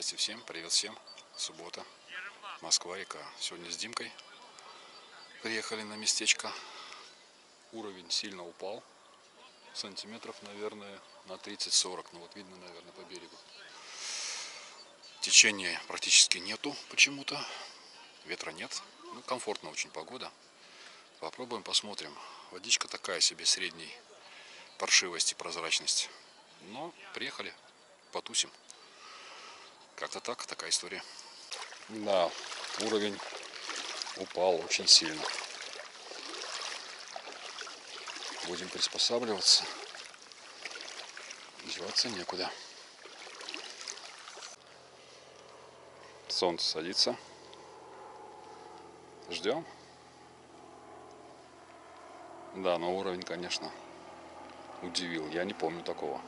Здрасте всем, привет всем. Суббота, Москва, река. Сегодня с Димкой приехали на местечко. Уровень сильно упал. Сантиметров, наверное, на 30-40. Ну вот видно, наверное, по берегу. Течения практически нету почему-то. Ветра нет. Ну, комфортно очень погода. Попробуем, посмотрим. Водичка такая себе средней паршивости, прозрачности. Но приехали, потусим. Как-то так, такая история. Да, уровень упал очень сильно. Будем приспосабливаться. Деваться некуда. Солнце садится. Ждем. Да, но уровень, конечно, удивил. Я не помню такого.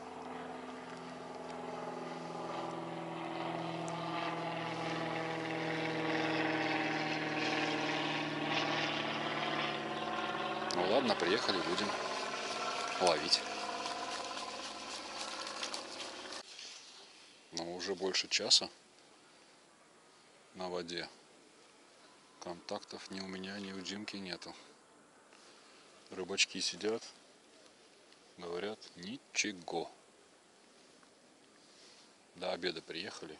Ладно, приехали, будем ловить. Но уже больше часа на воде. Контактов ни у меня, ни у Димки нету. Рыбачки сидят, говорят ничего. До обеда приехали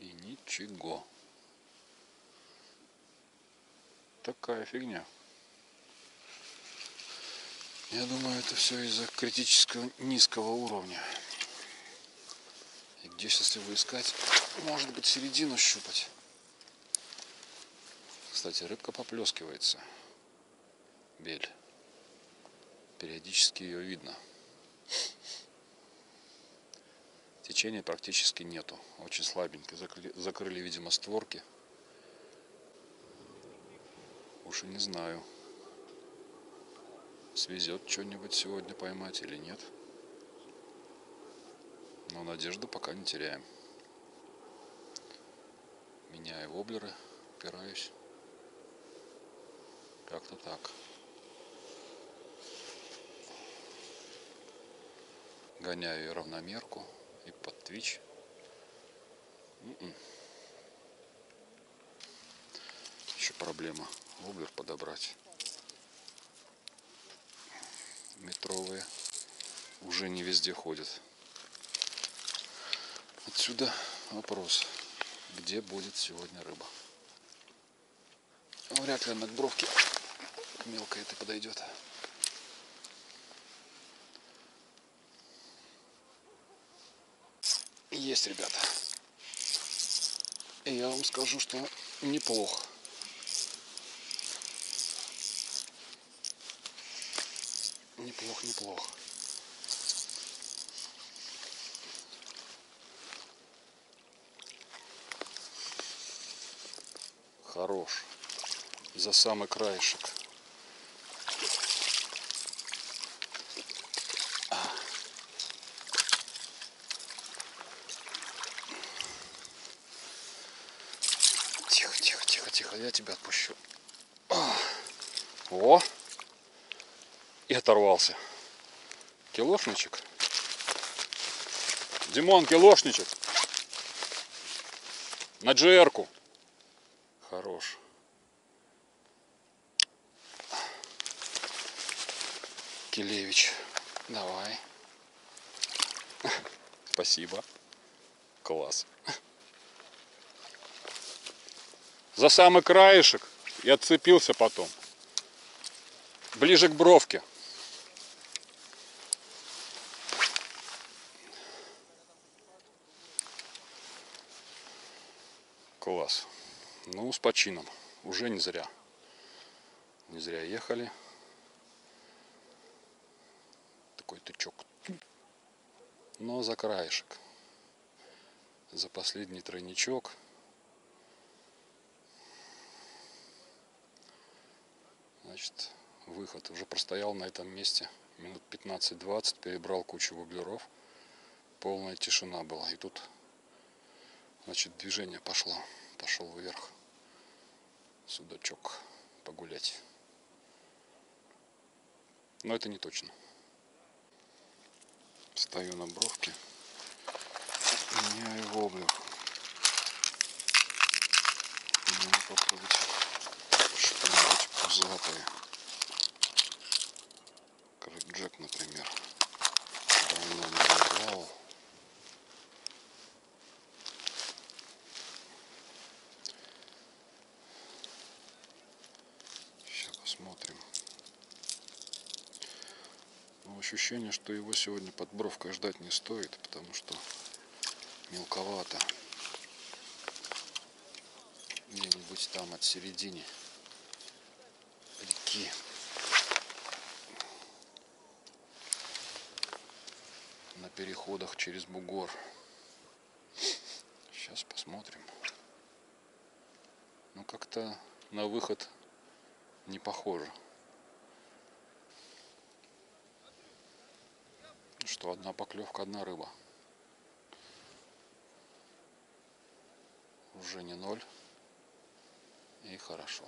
и ничего. Такая фигня. Я думаю, это все из-за критического низкого уровня. И где сейчас его искать? Может быть, середину щупать. Кстати, рыбка поплескивается. Бель. Периодически ее видно. Течения практически нету. Очень слабенько. Закрыли, видимо, створки. Уж и не знаю свезет что-нибудь сегодня поймать или нет. Но надежду пока не теряем. Меняю воблеры, упираюсь. Как-то так. Гоняю и равномерку, и под твич. М-м. Еще проблема. Воблер подобрать метровые уже не везде ходят. Отсюда вопрос, где будет сегодня рыба. Вряд ли на бровке мелкая это подойдет. Есть, ребята. И я вам скажу, что неплохо. Неплох, неплох. Хорош. За самый краешек. Тихо, тихо, тихо, тихо, я тебя отпущу. О! Оторвался. Килошничек. Димон, килошничек. На джерку. Хорош. Килевич. Давай. Спасибо. Класс. За самый краешек и отцепился потом. Ближе к бровке. Класс. Ну, с почином. Уже не зря. Не зря ехали. Такой тычок. Но за краешек. За последний тройничок. Значит, выход. Уже простоял на этом месте минут 15-20, перебрал кучу воблеров. Полная тишина была. И тут Значит, движение пошло. Пошел вверх. Судачок погулять. Но это не точно. Стою на бровке. Гоняю воблю. Надо попробовать что-нибудь пузатое. Крэкджек, например. Давно не заплавал. Сейчас посмотрим. Но ощущение, что его сегодня под бровкой ждать не стоит, потому что мелковато. Где-нибудь там от середины реки. На переходах через бугор. Сейчас посмотрим. Ну как-то на выход не похоже. Что одна поклевка, одна рыба. Уже не ноль. И хорошо.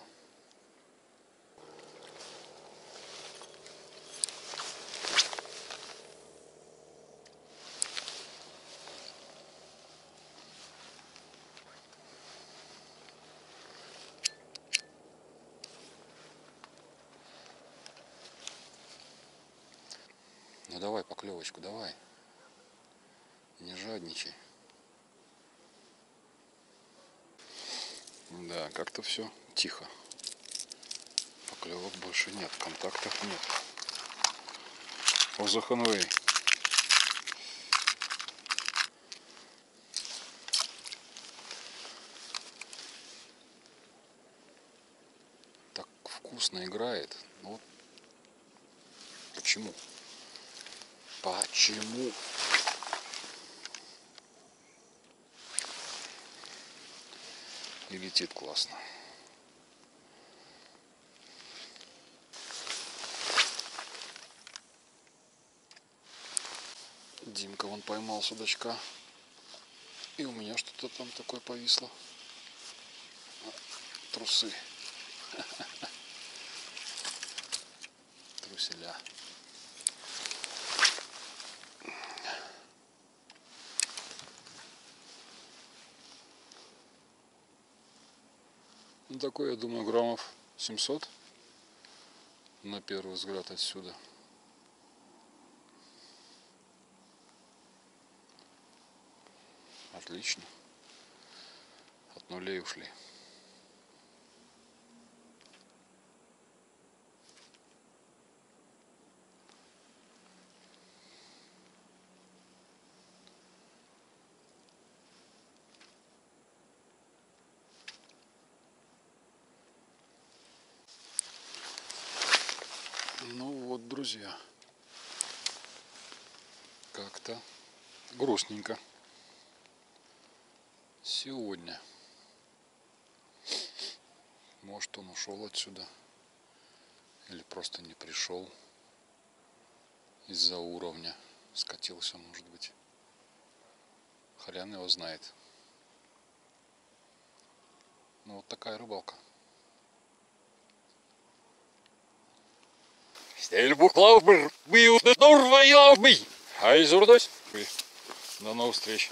Ну давай поклевочку, давай. Не жадничай. Да, как-то все тихо. Поклевок больше нет, контактов нет. Озаханвей. Так вкусно играет. Ну, вот почему? Почему? И летит классно. Димка вон поймал судачка. И у меня что-то там такое повисло. Трусы. Труселя. Ну такой, я думаю, граммов 700 на первый взгляд отсюда. Отлично. От нулей ушли. Ну вот, друзья, как-то грустненько сегодня. Может он ушел отсюда или просто не пришел из-за уровня. Скатился, может быть. Хрен его знает. Ну вот такая рыбалка. Stel boek, bij ons de Norvijl bij. Ай, Зурдось. До новых встреч.